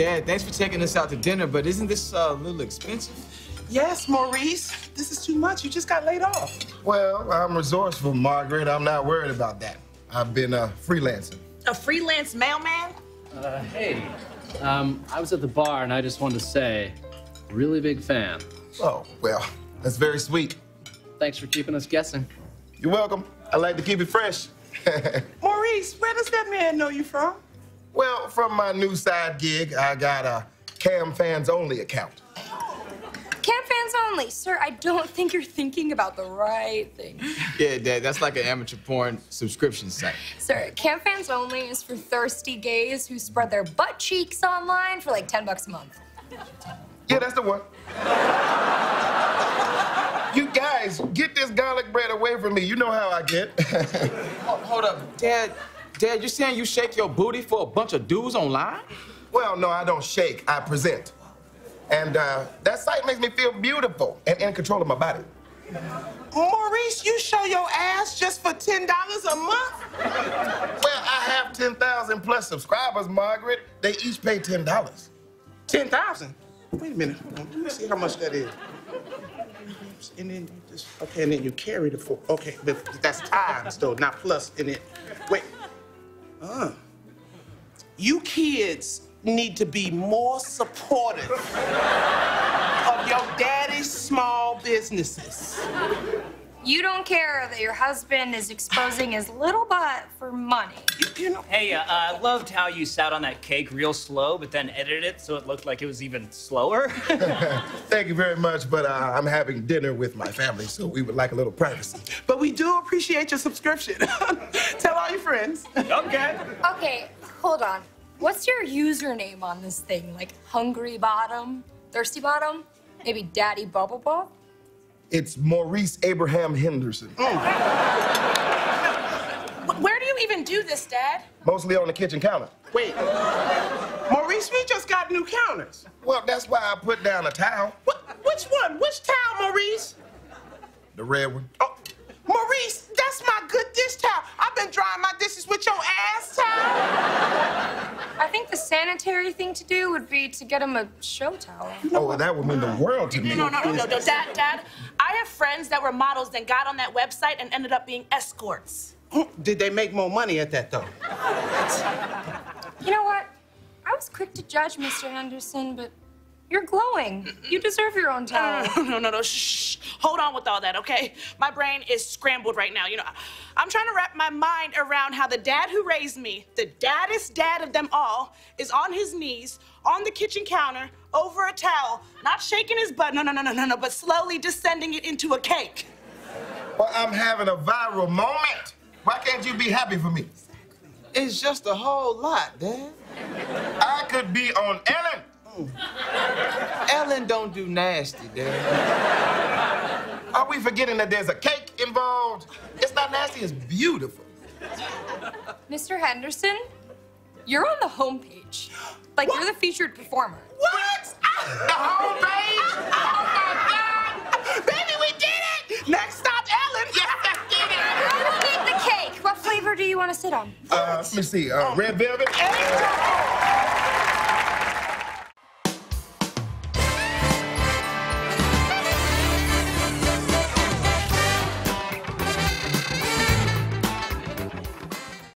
Dad, thanks for taking us out to dinner, but isn't this uh, a little expensive? Yes, Maurice. This is too much. You just got laid off. Well, I'm resourceful, Margaret. I'm not worried about that. I've been uh, freelancing. A freelance mailman? Uh, hey, um, I was at the bar and I just wanted to say, really big fan. Oh, well, that's very sweet. Thanks for keeping us guessing. You're welcome. I like to keep it fresh. Maurice, where does that man know you from? Well, from my new side gig, I got a Cam Fans Only account. Cam fans only. Sir, I don't think you're thinking about the right thing. Yeah, Dad, that's like an amateur porn subscription site. Sir, Cam fans only is for thirsty gays who spread their butt cheeks online for like 10 bucks a month. Yeah, that's the one. you guys, get this garlic bread away from me. You know how I get. Oh, hold up, Dad. Dad, you're saying you shake your booty for a bunch of dudes online? well, no, I don't shake. I present. And uh, that site makes me feel beautiful and in control of my body. Maurice, you show your ass just for $10 a month? Well, I have 10,000 plus subscribers, Margaret. They each pay $10. 10000 Wait a minute. Hold on. Let me see how much that is. And then you just, okay, and then you carry the four. Okay, but that's times, though, not plus. And then, wait. Uh. You kids need to be more supportive of your daddy's small businesses. You don't care that your husband is exposing his little butt for money. You, you know, Hey, uh, I loved how you sat on that cake real slow, but then edited it so it looked like it was even slower. Thank you very much, but uh, I'm having dinner with my family, so we would like a little privacy. but we do appreciate your subscription. Tell all your friends. okay. Okay, hold on. What's your username on this thing? Like Hungry Bottom? Thirsty Bottom? Maybe Daddy Bubble Butt? It's Maurice Abraham Henderson. Mm. Where do you even do this, Dad? Mostly on the kitchen counter. Wait. Maurice, we just got new counters. Well, that's why I put down a towel, What, which one? Which towel, Maurice? the red one. Sanitary thing to do would be to get him a show towel. Oh, well, that would mean the world to me. No, no, no, no, no, Dad, Dad. I have friends that were models, then got on that website and ended up being escorts. Did they make more money at that, though? You know what? I was quick to judge, Mr. Henderson, but you're glowing. You deserve your own towel. No, no, no, no. Shh. Hold on with all that, okay? My brain is scrambled right now. You know, I'm trying to wrap my mind around how the dad who raised me, the daddest dad of them all, is on his knees on the kitchen counter over a towel, not shaking his butt, no, no, no, no, no, no, but slowly descending it into a cake. Well, I'm having a viral moment. Why can't you be happy for me? Exactly. It's just a whole lot, Dad. I could be on Ellen. Ellen don't do nasty, Dad. Are we forgetting that there's a cake involved? It's not nasty, it's beautiful. Mr. Henderson, you're on the homepage. Like, you're the featured performer. What? The whole page? Oh my God! Baby, we did it! Next stop, Ellen. Yes, I did it! I will eat the cake. What flavor do you want to sit on? Uh, let me see. Uh, red velvet? Angel!